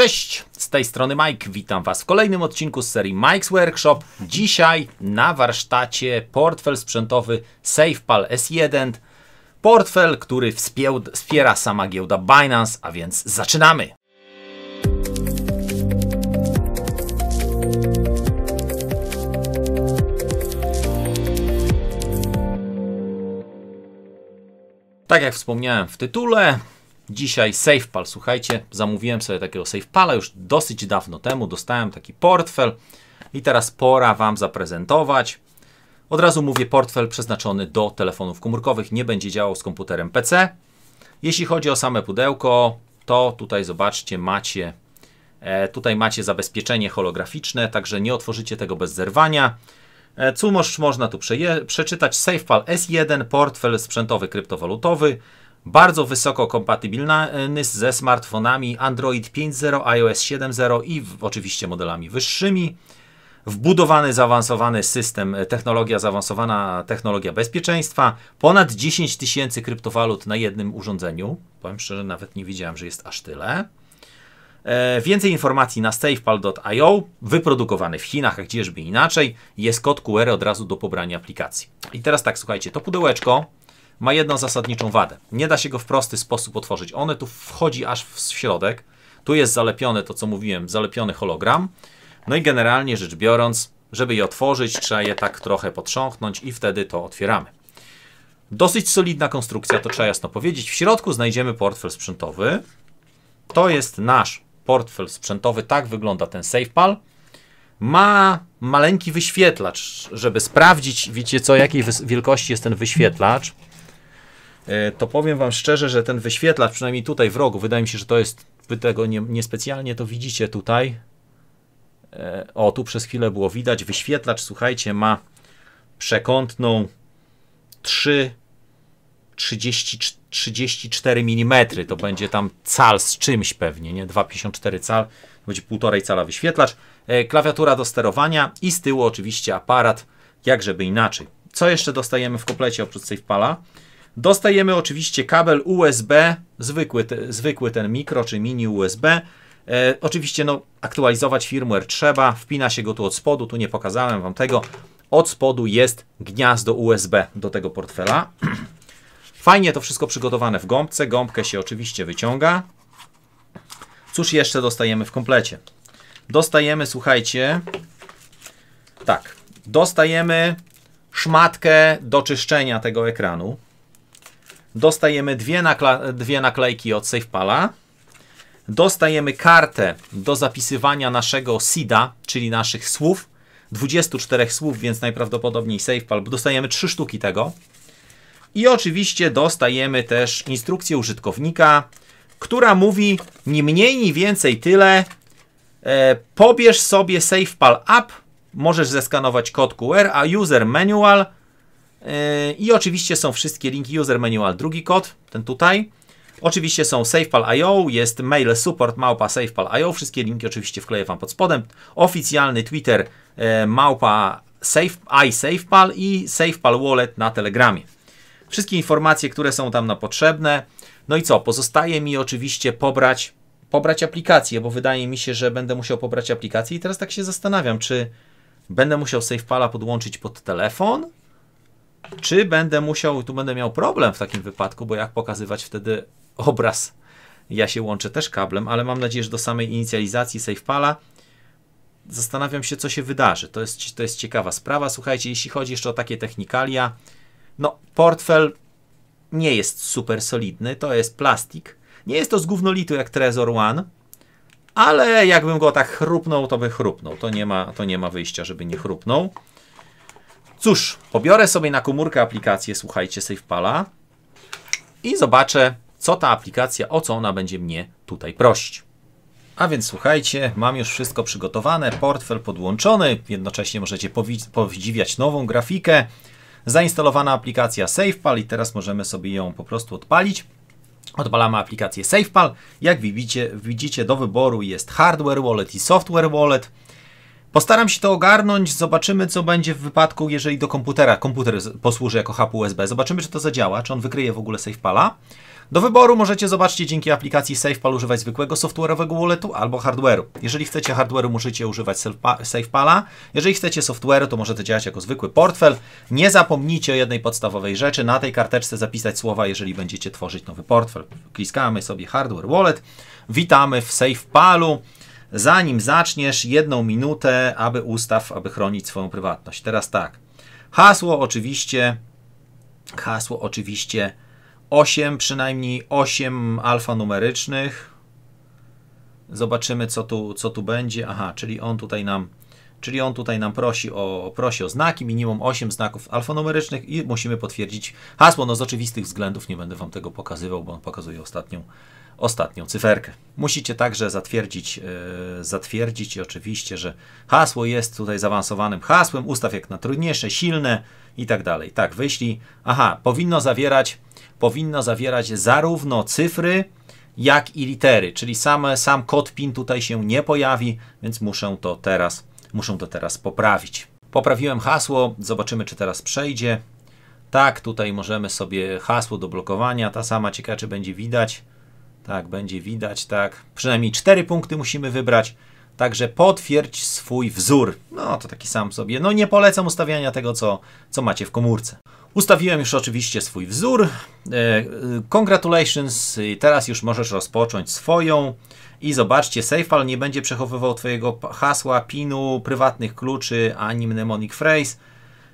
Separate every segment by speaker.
Speaker 1: Cześć, z tej strony Mike. Witam Was w kolejnym odcinku z serii Mike's Workshop. Dzisiaj na warsztacie portfel sprzętowy SafePal S1. Portfel, który wspiera sama giełda Binance, a więc zaczynamy. Tak jak wspomniałem w tytule, Dzisiaj SafePal. Słuchajcie, zamówiłem sobie takiego SafePala już dosyć dawno temu. Dostałem taki portfel i teraz pora Wam zaprezentować. Od razu mówię, portfel przeznaczony do telefonów komórkowych. Nie będzie działał z komputerem PC. Jeśli chodzi o same pudełko, to tutaj zobaczcie, macie e, tutaj macie zabezpieczenie holograficzne, także nie otworzycie tego bez zerwania. E, cóż można tu przeczytać? SafePal S1, portfel sprzętowy kryptowalutowy bardzo wysoko kompatybilny ze smartfonami Android 5.0, iOS 7.0 i oczywiście modelami wyższymi. Wbudowany, zaawansowany system, technologia zaawansowana, technologia bezpieczeństwa, ponad 10 tysięcy kryptowalut na jednym urządzeniu. Powiem szczerze, nawet nie wiedziałem, że jest aż tyle. E, więcej informacji na safepal.io, wyprodukowany w Chinach, a gdzieżby inaczej. Jest kod QR od rasu do pobrania aplikacji. I teraz tak, słuchajcie, to pudełeczko ma jedną zasadniczą wadę. Nie da się go w prosty sposób otworzyć. One tu wchodzi aż w środek. Tu jest zalepione to, co mówiłem, zalepiony hologram. No i generalnie rzecz biorąc, żeby je otworzyć, trzeba je tak trochę potrząchnąć i wtedy to otwieramy. Dosyć solidna konstrukcja, to trzeba jasno powiedzieć. W środku znajdziemy portfel sprzętowy. To jest nasz portfel sprzętowy, tak wygląda ten SafePal. Ma maleńki wyświetlacz, żeby sprawdzić, wiecie co, jakiej wielkości jest ten wyświetlacz. E, to powiem Wam szczerze, że ten wyświetlacz, przynajmniej tutaj w rogu, wydaje mi się, że to jest, Wy tego nie, niespecjalnie to widzicie tutaj. E, o, tu przez chwilę było widać. Wyświetlacz, słuchajcie, ma przekątną 3 30, 34 mm. To będzie tam cal z czymś pewnie, nie? 2,54 cal. Będzie 1,5 cala wyświetlacz. E, klawiatura do sterowania i z tyłu oczywiście aparat, jak żeby inaczej. Co jeszcze dostajemy w komplecie oprócz SafePala? Dostajemy oczywiście kabel USB, zwykły, te, zwykły ten mikro czy mini USB. E, oczywiście no, aktualizować firmware trzeba, wpina się go tu od spodu, tu nie pokazałem Wam tego. Od spodu jest gniazdo USB do tego portfela. Fajnie to wszystko przygotowane w gąbce, gąbkę się oczywiście wyciąga. Cóż jeszcze dostajemy w komplecie? Dostajemy, słuchajcie, tak, dostajemy szmatkę do czyszczenia tego ekranu dostajemy dwie, nakla dwie naklejki od SafePala, dostajemy kartę do zapisywania naszego SIDA, czyli naszych słów, 24 słów, więc najprawdopodobniej SafePal, dostajemy trzy sztuki tego. I oczywiście dostajemy też instrukcję użytkownika, która mówi ni mniej, ni więcej tyle. E, pobierz sobie SafePal App, możesz zeskanować kod QR, a User Manual i oczywiście są wszystkie linki user manual, drugi kod, ten tutaj. Oczywiście są SafePal.io, jest mail support małpa SafePal.io, wszystkie linki oczywiście wkleję Wam pod spodem. Oficjalny Twitter e, małpa safe, iSafePal i SafePal Wallet na Telegramie. Wszystkie informacje, które są tam na potrzebne. No i co, pozostaje mi oczywiście pobrać, pobrać aplikację, bo wydaje mi się, że będę musiał pobrać aplikację i teraz tak się zastanawiam, czy będę musiał SafePala podłączyć pod telefon, czy będę musiał, tu będę miał problem w takim wypadku, bo jak pokazywać wtedy obraz? Ja się łączę też kablem, ale mam nadzieję, że do samej inicjalizacji SafePala zastanawiam się, co się wydarzy. To jest, to jest ciekawa sprawa. Słuchajcie, jeśli chodzi jeszcze o takie technikalia, no portfel nie jest super solidny, to jest plastik. Nie jest to z gównolitu jak Trezor One, ale jakbym go tak chrupnął, to by chrupnął. To nie ma, to nie ma wyjścia, żeby nie chrupnął. Cóż, pobiorę sobie na komórkę aplikację, słuchajcie, SafePala i zobaczę, co ta aplikacja, o co ona będzie mnie tutaj prosić. A więc słuchajcie, mam już wszystko przygotowane, portfel podłączony, jednocześnie możecie podziwiać nową grafikę, zainstalowana aplikacja SafePal i teraz możemy sobie ją po prostu odpalić. Odpalamy aplikację SafePal. Jak widzicie, widzicie do wyboru jest hardware wallet i software wallet. Postaram się to ogarnąć, zobaczymy co będzie w wypadku, jeżeli do komputera, komputer posłuży jako hub USB. Zobaczymy, czy to zadziała, czy on wykryje w ogóle SafePala. Do wyboru możecie, zobaczcie, dzięki aplikacji SafePal używać zwykłego software'owego walletu albo hardware'u. Jeżeli chcecie hardware'u, możecie używać SafePala. Jeżeli chcecie software'u, to możecie działać jako zwykły portfel. Nie zapomnijcie o jednej podstawowej rzeczy. Na tej karteczce zapisać słowa, jeżeli będziecie tworzyć nowy portfel. Kliskamy sobie hardware wallet. Witamy w SafePalu. Zanim zaczniesz, jedną minutę, aby ustaw, aby chronić swoją prywatność. Teraz tak. Hasło oczywiście, hasło oczywiście 8, przynajmniej 8 alfanumerycznych. Zobaczymy, co tu, co tu będzie. Aha, czyli on tutaj nam, czyli on tutaj nam prosi o, prosi o znaki, minimum 8 znaków alfanumerycznych i musimy potwierdzić hasło. No z oczywistych względów nie będę Wam tego pokazywał, bo on pokazuje ostatnią, ostatnią cyferkę. Musicie także zatwierdzić, yy, zatwierdzić oczywiście, że hasło jest tutaj zaawansowanym hasłem, ustaw jak na trudniejsze, silne i tak dalej. Tak, wyślij. Aha, powinno zawierać powinno zawierać zarówno cyfry, jak i litery, czyli same, sam kod PIN tutaj się nie pojawi, więc muszę to teraz, muszę to teraz poprawić. Poprawiłem hasło, zobaczymy czy teraz przejdzie. Tak, tutaj możemy sobie hasło do blokowania, ta sama ciekawe czy będzie widać. Tak, będzie widać, tak. Przynajmniej cztery punkty musimy wybrać. Także potwierdź swój wzór. No to taki sam sobie. No nie polecam ustawiania tego, co, co macie w komórce. Ustawiłem już oczywiście swój wzór. E, congratulations, teraz już możesz rozpocząć swoją. I zobaczcie, SafeFile nie będzie przechowywał Twojego hasła, pinu, prywatnych kluczy ani mnemonic phrase.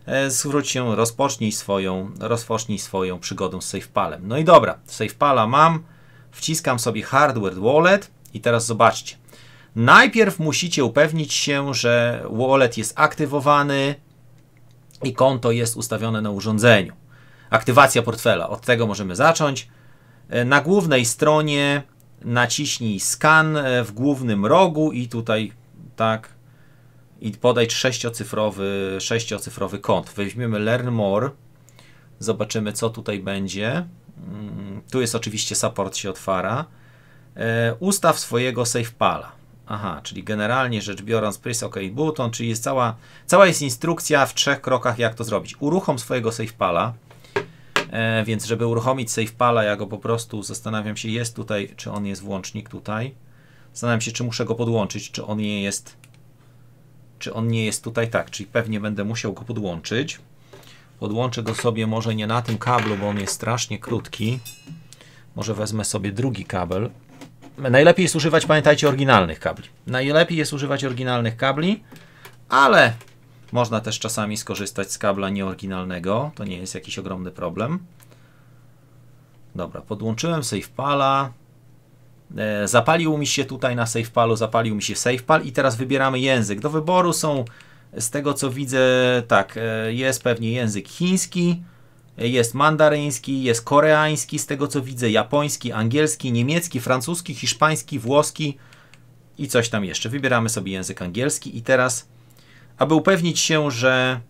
Speaker 1: E, zwróć się, rozpocznij swoją, rozpocznij swoją przygodę z SafePalem. No i dobra, SafePala mam, wciskam sobie hardware wallet i teraz zobaczcie. Najpierw musicie upewnić się, że wallet jest aktywowany, i konto jest ustawione na urządzeniu. Aktywacja portfela, od tego możemy zacząć. E, na głównej stronie naciśnij skan e, w głównym rogu i tutaj tak i podaj sześciocyfrowy, sześciocyfrowy kont. Weźmiemy Learn More, zobaczymy co tutaj będzie. Mm, tu jest oczywiście support się otwara. E, ustaw swojego SafePala. Aha, czyli generalnie rzecz biorąc, press OK button, czyli jest cała, cała jest instrukcja w trzech krokach, jak to zrobić. Uruchom swojego SafePala, e, więc żeby uruchomić SafePala, ja go po prostu zastanawiam się, jest tutaj, czy on jest włącznik tutaj. Zastanawiam się, czy muszę go podłączyć, czy on nie jest, czy on nie jest tutaj tak, czyli pewnie będę musiał go podłączyć. Podłączę go sobie może nie na tym kablu, bo on jest strasznie krótki. Może wezmę sobie drugi kabel. Najlepiej jest używać, pamiętajcie, oryginalnych kabli. Najlepiej jest używać oryginalnych kabli, ale można też czasami skorzystać z kabla nieoryginalnego. To nie jest jakiś ogromny problem. Dobra, podłączyłem SafePala. E, zapalił mi się tutaj na SafePalu, zapalił mi się SafePal i teraz wybieramy język. Do wyboru są, z tego co widzę, tak, e, jest pewnie język chiński, jest mandaryński, jest koreański, z tego co widzę, japoński, angielski, niemiecki, francuski, hiszpański, włoski i coś tam jeszcze. Wybieramy sobie język angielski i teraz, aby upewnić się, że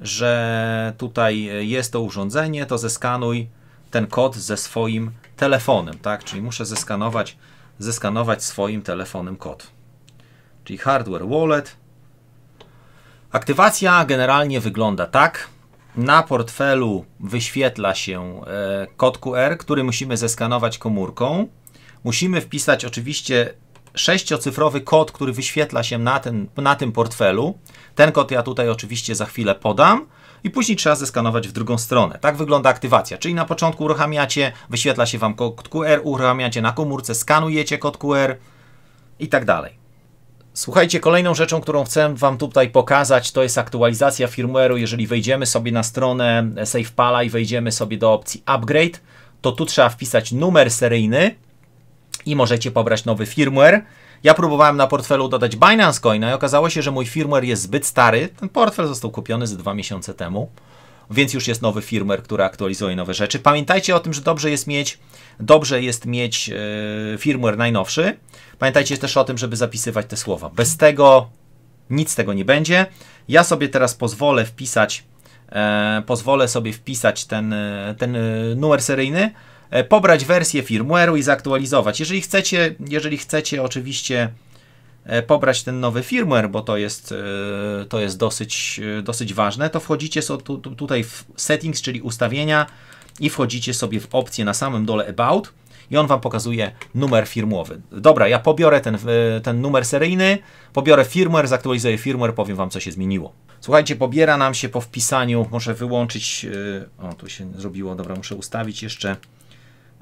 Speaker 1: że tutaj jest to urządzenie, to zeskanuj ten kod ze swoim telefonem, tak? Czyli muszę zeskanować, zeskanować swoim telefonem kod. Czyli hardware wallet, Aktywacja generalnie wygląda tak. Na portfelu wyświetla się e, kod QR, który musimy zeskanować komórką. Musimy wpisać oczywiście sześciocyfrowy kod, który wyświetla się na, ten, na tym portfelu. Ten kod ja tutaj oczywiście za chwilę podam i później trzeba zeskanować w drugą stronę. Tak wygląda aktywacja, czyli na początku uruchamiacie, wyświetla się Wam kod QR, uruchamiacie na komórce, skanujecie kod QR i tak dalej. Słuchajcie, kolejną rzeczą, którą chcę Wam tutaj pokazać, to jest aktualizacja firmware'u. Jeżeli wejdziemy sobie na stronę SafePala i wejdziemy sobie do opcji Upgrade, to tu trzeba wpisać numer seryjny i możecie pobrać nowy firmware. Ja próbowałem na portfelu dodać Binance Coina i okazało się, że mój firmware jest zbyt stary. Ten portfel został kupiony z dwa miesiące temu, więc już jest nowy firmware, który aktualizuje nowe rzeczy. Pamiętajcie o tym, że dobrze jest mieć, dobrze jest mieć yy, firmware najnowszy. Pamiętajcie też o tym, żeby zapisywać te słowa. Bez tego nic z tego nie będzie. Ja sobie teraz pozwolę wpisać, e, pozwolę sobie wpisać ten, e, ten e, numer seryjny, e, pobrać wersję firmware'u i zaktualizować. Jeżeli chcecie, jeżeli chcecie oczywiście pobrać ten nowy firmware, bo to jest, e, to jest dosyć, e, dosyć ważne, to wchodzicie sobie tu, tu, tutaj w settings, czyli ustawienia i wchodzicie sobie w opcję na samym dole About i on Wam pokazuje numer firmowy. Dobra, ja pobiorę ten, ten numer seryjny, pobiorę firmware, zaktualizuję firmware, powiem Wam, co się zmieniło. Słuchajcie, pobiera nam się po wpisaniu, muszę wyłączyć, o tu się zrobiło, dobra, muszę ustawić jeszcze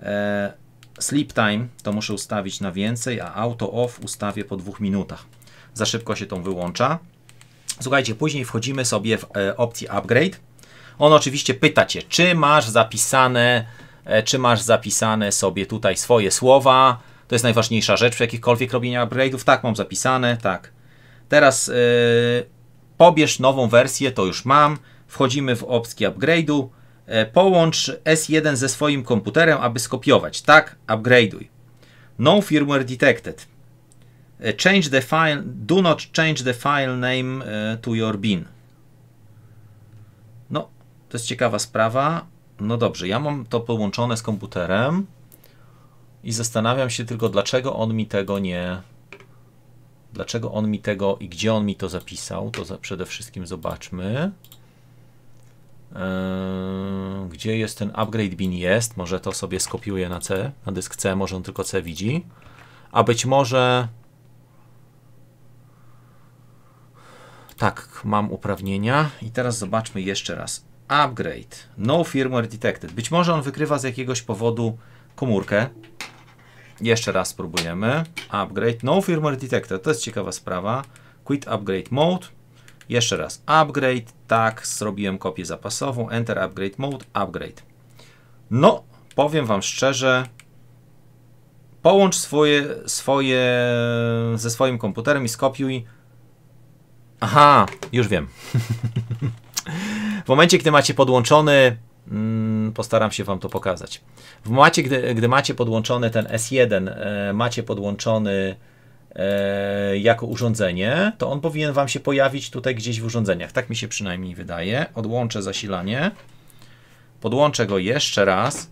Speaker 1: e, sleep time, to muszę ustawić na więcej, a auto off ustawię po dwóch minutach. Za szybko się to wyłącza. Słuchajcie, później wchodzimy sobie w e, opcję upgrade. On oczywiście pyta Cię, czy masz zapisane, e, czy masz zapisane sobie tutaj swoje słowa. To jest najważniejsza rzecz przy jakichkolwiek robieniu upgrade'ów. Tak, mam zapisane, tak. Teraz e, pobierz nową wersję, to już mam. Wchodzimy w opcję upgrade'u. E, połącz S1 ze swoim komputerem, aby skopiować. Tak, upgrade'uj. No firmware detected. E, change the file, do not change the file name e, to your bin. No, to jest ciekawa sprawa. No dobrze, ja mam to połączone z komputerem i zastanawiam się tylko, dlaczego on mi tego nie. Dlaczego on mi tego i gdzie on mi to zapisał, to za, przede wszystkim zobaczmy. Eee, gdzie jest ten upgrade bin? Jest. Może to sobie skopiuję na C, na dysk C, może on tylko C widzi. A być może. Tak, mam uprawnienia. I teraz zobaczmy jeszcze raz. Upgrade. No firmware detected. Być może on wykrywa z jakiegoś powodu komórkę. Jeszcze raz spróbujemy. Upgrade. No firmware detected. To jest ciekawa sprawa. Quit upgrade mode. Jeszcze raz. Upgrade. Tak, zrobiłem kopię zapasową. Enter upgrade mode. Upgrade. No, powiem Wam szczerze. Połącz swoje, swoje ze swoim komputerem i skopiuj. Aha, już wiem. w momencie, gdy macie podłączony, mm, postaram się Wam to pokazać. W momencie, gdy, gdy macie podłączony ten S1, e, macie podłączony jako urządzenie, to on powinien Wam się pojawić tutaj gdzieś w urządzeniach. Tak mi się przynajmniej wydaje. Odłączę zasilanie. Podłączę go jeszcze raz.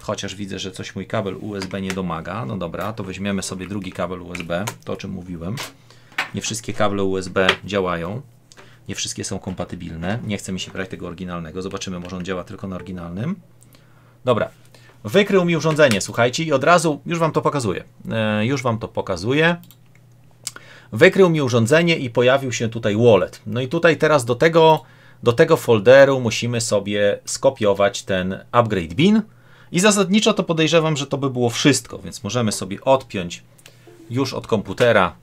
Speaker 1: Chociaż widzę, że coś mój kabel USB nie domaga. No dobra, to weźmiemy sobie drugi kabel USB, to o czym mówiłem. Nie wszystkie kable USB działają. Nie wszystkie są kompatybilne. Nie chce mi się brać tego oryginalnego. Zobaczymy, może on działa tylko na oryginalnym. Dobra, Wykrył mi urządzenie, słuchajcie, i od razu już Wam to pokazuję. E, już Wam to pokazuję. Wykrył mi urządzenie i pojawił się tutaj wallet. No i tutaj teraz do tego, do tego folderu musimy sobie skopiować ten upgrade bin. I zasadniczo to podejrzewam, że to by było wszystko, więc możemy sobie odpiąć już od komputera.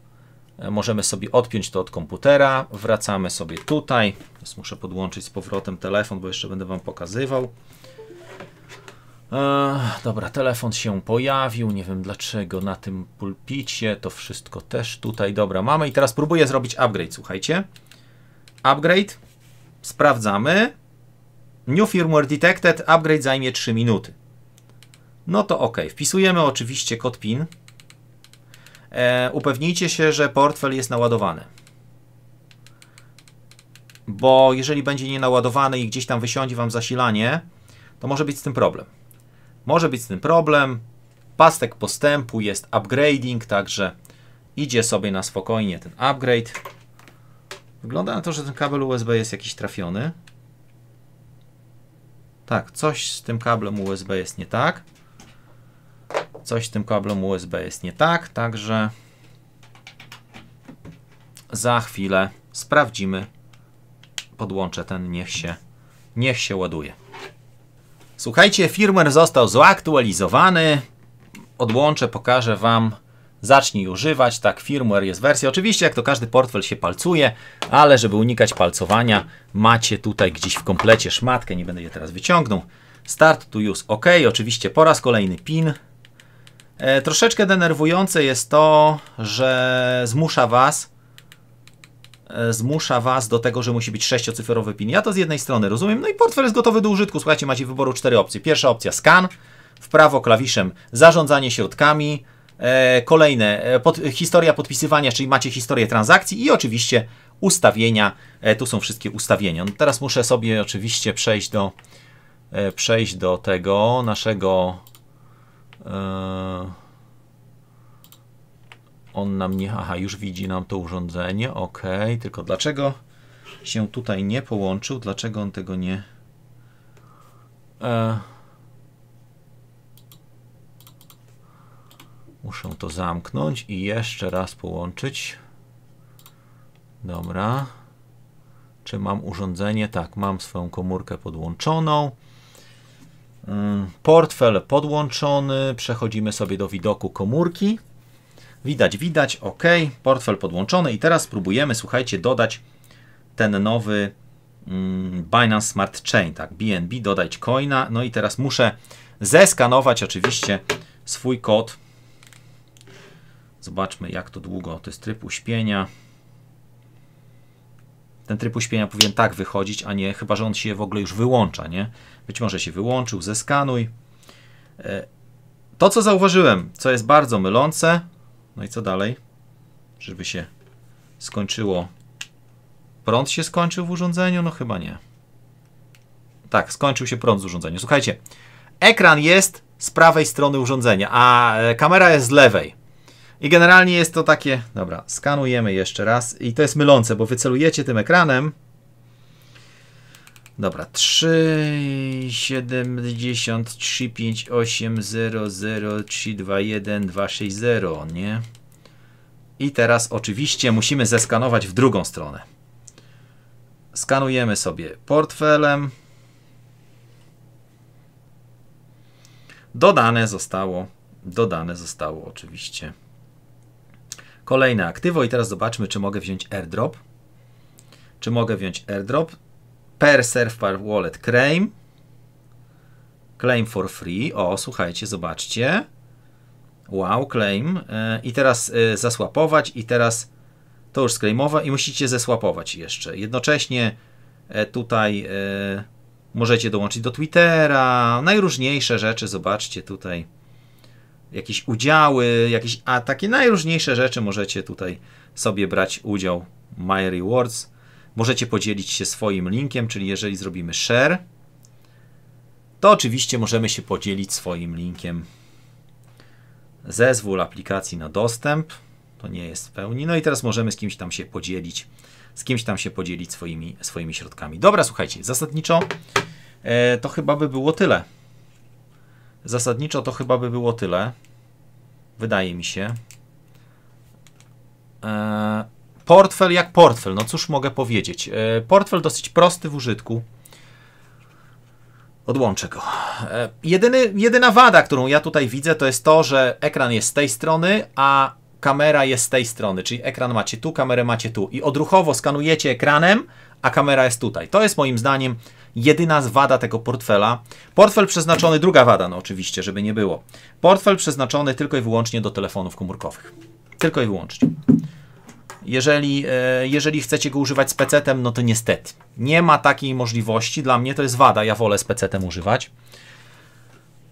Speaker 1: E, możemy sobie odpiąć to od komputera. Wracamy sobie tutaj. Teraz muszę podłączyć z powrotem telefon, bo jeszcze będę Wam pokazywał. E, dobra, telefon się pojawił, nie wiem dlaczego na tym pulpicie, to wszystko też tutaj, dobra, mamy i teraz próbuję zrobić upgrade, słuchajcie. Upgrade, sprawdzamy. New firmware detected, upgrade zajmie 3 minuty. No to ok, wpisujemy oczywiście kod PIN. E, upewnijcie się, że portfel jest naładowany. Bo jeżeli będzie nienaładowany i gdzieś tam wysiądzie Wam zasilanie, to może być z tym problem. Może być z tym problem. Pastek postępu jest upgrading, także idzie sobie na spokojnie ten upgrade. Wygląda na to, że ten kabel USB jest jakiś trafiony. Tak, coś z tym kablem USB jest nie tak. Coś z tym kablem USB jest nie tak, także za chwilę sprawdzimy. Podłączę ten, niech się, niech się ładuje. Słuchajcie, firmware został zaktualizowany. Odłączę, pokażę Wam. Zacznij używać. Tak, firmware jest wersja. Oczywiście, jak to każdy portfel się palcuje, ale żeby unikać palcowania, macie tutaj gdzieś w komplecie szmatkę. Nie będę je teraz wyciągnął. Start to use OK. Oczywiście po raz kolejny PIN. E, troszeczkę denerwujące jest to, że zmusza Was zmusza Was do tego, że musi być sześciocyfrowy PIN. Ja to z jednej strony rozumiem, no i portfel jest gotowy do użytku. Słuchajcie, macie wyboru cztery opcje. Pierwsza opcja scan, w prawo klawiszem zarządzanie środkami, e, kolejne e, pod, historia podpisywania, czyli macie historię transakcji i oczywiście ustawienia. E, tu są wszystkie ustawienia. No teraz muszę sobie oczywiście przejść do e, przejść do tego naszego e, On nam nie... Aha, już widzi nam to urządzenie. Ok, tylko dlaczego się tutaj nie połączył? Dlaczego on tego nie... E... Muszę to zamknąć i jeszcze raz połączyć. Dobra. Czy mam urządzenie? Tak, mam swoją komórkę podłączoną. Mm, portfel podłączony. Przechodzimy sobie do widoku komórki. Widać, widać, ok. Portfel podłączony i teraz spróbujemy, słuchajcie, dodać ten nowy mm, Binance Smart Chain, tak, BNB, dodać coina. No i teraz muszę zeskanować oczywiście swój kod. Zobaczmy, jak to długo. To jest tryb uśpienia. Ten tryb uśpienia powinien tak wychodzić, a nie, chyba że on się w ogóle już wyłącza, nie? Być może się wyłączył, zeskanuj. E, to, co zauważyłem, co jest bardzo mylące, no i co dalej? Żeby się skończyło. Prąd się skończył w urządzeniu? No chyba nie. Tak, skończył się prąd z urządzenia. Słuchajcie, ekran jest z prawej strony urządzenia, a e, kamera jest z lewej. I generalnie jest to takie, dobra, skanujemy jeszcze raz i to jest mylące, bo wycelujecie tym ekranem. Dobra, 3, 70, 3, 5, 8, 0, 0, 3, 2, 1, 2, 6, 0, nie? I teraz oczywiście musimy zeskanować w drugą stronę. Skanujemy sobie portfelem. Dodane zostało, dodane zostało oczywiście Kolejne aktywo i teraz zobaczmy, czy mogę wziąć airdrop. Czy mogę wziąć airdrop? Per per wallet claim. Claim for free. O, słuchajcie, zobaczcie. Wow, claim. E, I teraz e, zasłapować i teraz to już sklejmowa i musicie zesłapować jeszcze. Jednocześnie e, tutaj możecie dołączyć do Twittera, najróżniejsze rzeczy, zobaczcie tutaj jakieś udziały, jakieś, a takie najróżniejsze rzeczy możecie tutaj sobie brać udział. My Rewards. Możecie podzielić się swoim linkiem, czyli jeżeli zrobimy share, to oczywiście możemy się podzielić swoim linkiem. Zezwól aplikacji na dostęp. To nie jest w pełni. No i teraz możemy z kimś tam się podzielić, z kimś tam się podzielić swoimi, swoimi środkami. Dobra, słuchajcie, zasadniczo e, to chyba by było tyle. Zasadniczo to chyba by było tyle. Wydaje mi się. E, portfel jak portfel, no cóż mogę powiedzieć. E, portfel dosyć prosty w użytku. Odłączę go. E, jedyny, jedyna wada, którą ja tutaj widzę, to jest to, że ekran jest z tej strony, a kamera jest z tej strony. Czyli ekran macie tu, kamerę macie tu. I odruchowo skanujecie ekranem, a kamera jest tutaj. To jest moim zdaniem jedyna wada tego portfela. Portfel przeznaczony, druga wada, no oczywiście, żeby nie było. Portfel przeznaczony tylko i wyłącznie do telefonów komórkowych. Tylko i wyłącznie. Jeżeli, e, jeżeli chcecie go używać z PC-tem, no to niestety. Nie ma takiej możliwości. Dla mnie to jest wada. Ja wolę z PC-tem używać.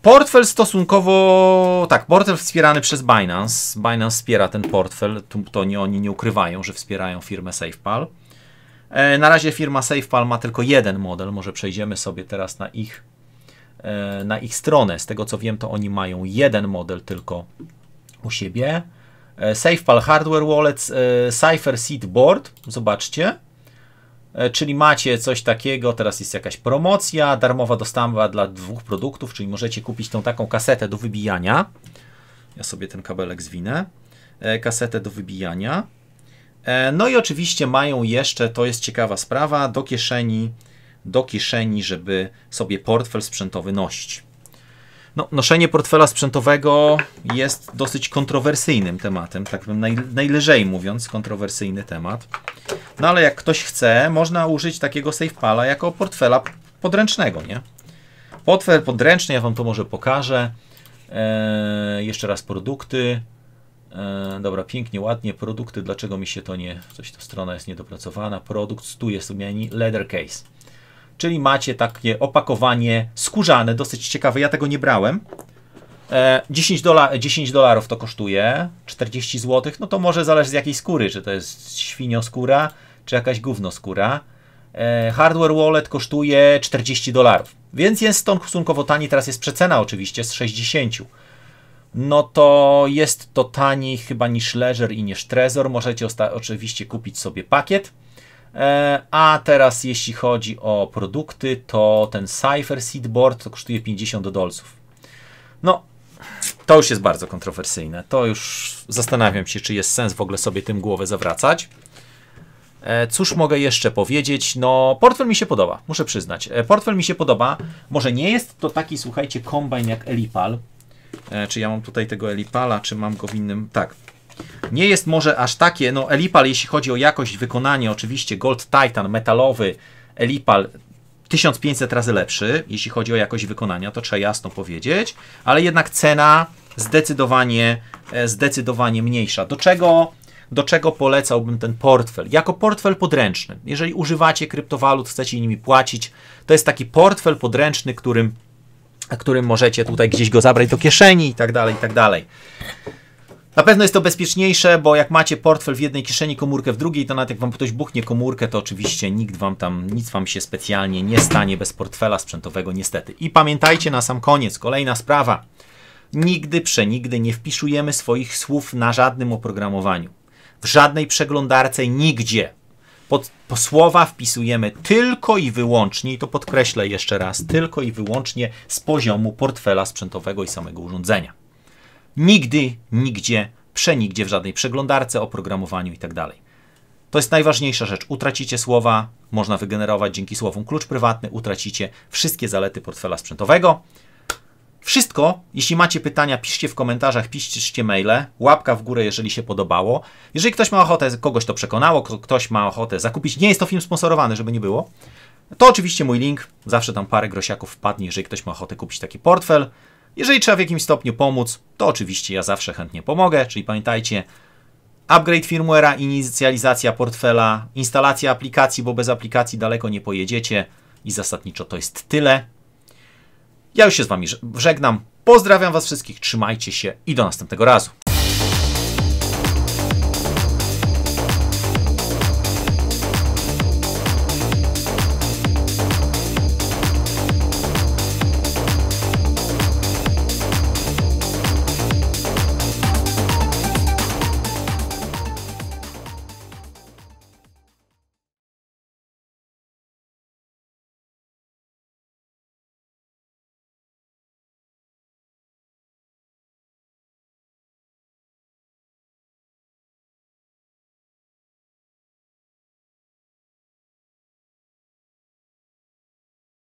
Speaker 1: Portfel stosunkowo. Tak, portfel wspierany przez Binance. Binance wspiera ten portfel. To nie, oni nie ukrywają, że wspierają firmę SafePal. E, na razie firma SafePal ma tylko jeden model, może przejdziemy sobie teraz na ich, e, na ich stronę. Z tego co wiem, to oni mają jeden model tylko u siebie. E, SafePal Hardware Wallet, Cypher Seed Board, zobaczcie. Czyli macie coś takiego, teraz jest jakaś promocja, darmowa dostawa dla dwóch produktów, czyli możecie kupić tą taką kasetę do wybijania. Ja sobie ten kabelek zwinę. Kasetę do wybijania E, no i oczywiście mają jeszcze, to jest ciekawa sprawa, do kieszeni, do kieszeni, żeby sobie portfel sprzętowy nosić. No, noszenie portfela sprzętowego jest dosyć kontrowersyjnym tematem, tak bym naj, najlżej mówiąc, kontrowersyjny temat. No ale jak ktoś chce, można użyć takiego SafePala jako portfela podręcznego, nie? Portfel podręczny, ja Wam to może pokażę. Eee, jeszcze raz produkty. E, dobra, pięknie, ładnie. Produkty, dlaczego mi się to nie. Coś ta strona jest niedopracowana. Produkt, tu jest umiani leather case. Czyli macie takie opakowanie skórzane, dosyć ciekawe. Ja tego nie brałem. 10, e, dola 10 dolarów to kosztuje, 40 zł, no to może zależy z jakiej skóry, czy to jest świnioskóra, czy jakaś gównoskóra. E, hardware wallet kosztuje 40 dolarów, więc jest stosunkowo tani, teraz jest przecena oczywiście z 60. no to jest to taniej chyba niż Leisure i niż Trezor. Możecie oczywiście kupić sobie pakiet. E, a teraz jeśli chodzi o produkty, to ten Cypher Seedboard to kosztuje 50 dolców. No, to już jest bardzo kontrowersyjne. To już zastanawiam się, czy jest sens w ogóle sobie tym głowę zawracać. E, cóż mogę jeszcze powiedzieć? No, portfel mi się podoba, muszę przyznać. E, portfel mi się podoba. Może nie jest to taki, słuchajcie, kombajn jak Elipal. Czy ja mam tutaj tego Elipala, czy mam go w innym... Tak, nie jest może aż takie, no Elipal jeśli chodzi o jakość wykonania, oczywiście Gold Titan metalowy Elipal 1500 razy lepszy, jeśli chodzi o jakość wykonania, to trzeba jasno powiedzieć, ale jednak cena zdecydowanie, e, zdecydowanie mniejsza. Do czego, do czego polecałbym ten portfel? Jako portfel podręczny. Jeżeli używacie kryptowalut, chcecie nimi płacić, to jest taki portfel podręczny, którym, którym możecie tutaj gdzieś go zabrać do kieszeni i tak dalej, i tak dalej. Na pewno jest to bezpieczniejsze, bo jak macie portfel w jednej kieszeni, komórkę w drugiej, to nawet jak wam ktoś buchnie komórkę, to oczywiście nikt wam tam, nic wam się specjalnie nie stanie bez portfela sprzętowego, niestety. I pamiętajcie na sam koniec, kolejna sprawa. Nigdy, przenigdy nie wpiszujemy swoich słów na żadnym oprogramowaniu. W żadnej przeglądarce, nigdzie. Pod, po słowa wpisujemy tylko i wyłącznie, i to podkreślę jeszcze raz, tylko i wyłącznie z poziomu portfela sprzętowego i samego urządzenia. Nigdy, nigdzie, przenigdzie w żadnej przeglądarce, oprogramowaniu itd. Tak to jest najważniejsza rzecz. Utracicie słowa, można wygenerować dzięki słowom klucz prywatny, utracicie wszystkie zalety portfela sprzętowego. Wszystko, jeśli macie pytania, piszcie w komentarzach, piszcie maile, łapka w górę, jeżeli się podobało. Jeżeli ktoś ma ochotę, kogoś to przekonało, ktoś ma ochotę zakupić, nie jest to film sponsorowany, żeby nie było, to oczywiście mój link, zawsze tam parę grosiaków wpadnie, jeżeli ktoś ma ochotę kupić taki portfel. Jeżeli trzeba w jakimś stopniu pomóc, to oczywiście ja zawsze chętnie pomogę, czyli pamiętajcie, upgrade firmware'a, inicjalizacja portfela, instalacja aplikacji, bo bez aplikacji daleko nie pojedziecie i zasadniczo to jest tyle. Ja już się z Wami żegnam. Pozdrawiam Was wszystkich, trzymajcie się i do następnego razu.